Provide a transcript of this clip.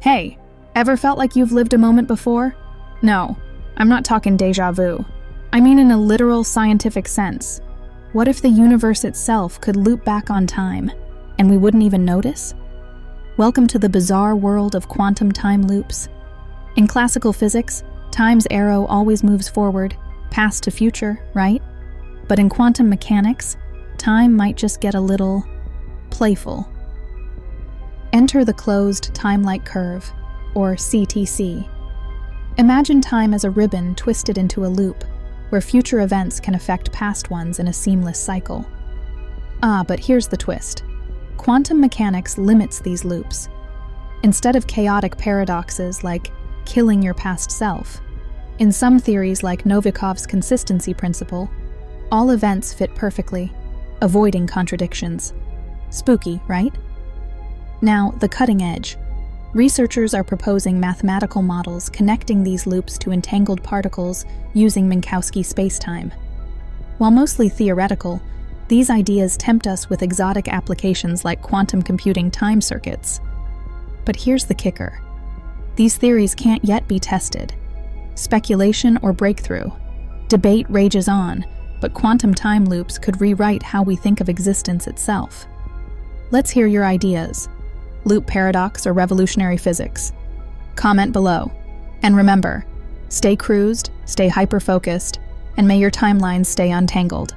Hey, ever felt like you've lived a moment before? No, I'm not talking deja vu. I mean in a literal scientific sense. What if the universe itself could loop back on time, and we wouldn't even notice? Welcome to the bizarre world of quantum time loops. In classical physics, time's arrow always moves forward, past to future, right? But in quantum mechanics, time might just get a little playful. Enter the closed time-like curve, or CTC. Imagine time as a ribbon twisted into a loop, where future events can affect past ones in a seamless cycle. Ah, but here's the twist. Quantum mechanics limits these loops. Instead of chaotic paradoxes like killing your past self, in some theories like Novikov's consistency principle, all events fit perfectly, avoiding contradictions. Spooky, right? Now, the cutting edge. Researchers are proposing mathematical models connecting these loops to entangled particles using Minkowski spacetime. While mostly theoretical, these ideas tempt us with exotic applications like quantum computing time circuits. But here's the kicker. These theories can't yet be tested. Speculation or breakthrough. Debate rages on, but quantum time loops could rewrite how we think of existence itself. Let's hear your ideas loop paradox, or revolutionary physics? Comment below. And remember, stay cruised, stay hyper focused, and may your timelines stay untangled.